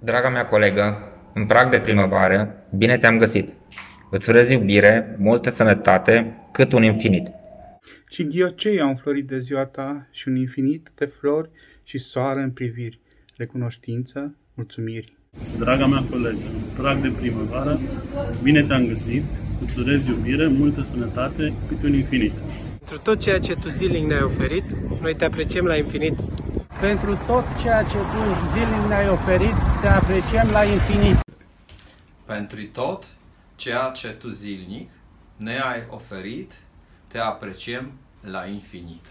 Draga mea colegă, în prag de primăvară, bine te-am găsit. Îți urez iubire, multă sănătate, cât un infinit. Și ghiocei au înflorit de ziua ta și un infinit de flori și soare în priviri, recunoștință, mulțumiri. Draga mea colegă, prag de primăvară, bine te-am găsit, îți urez iubire, multă sănătate, cât un infinit. Pentru tot ceea ce tu zilnic ne-ai oferit, noi te apreciem la infinit. Pentru tot ceea ce tu zilnic ne-ai oferit, te apreciem la infinit. Pentru tot ceea ce tu zilnic ne-ai oferit, te apreciem la infinit.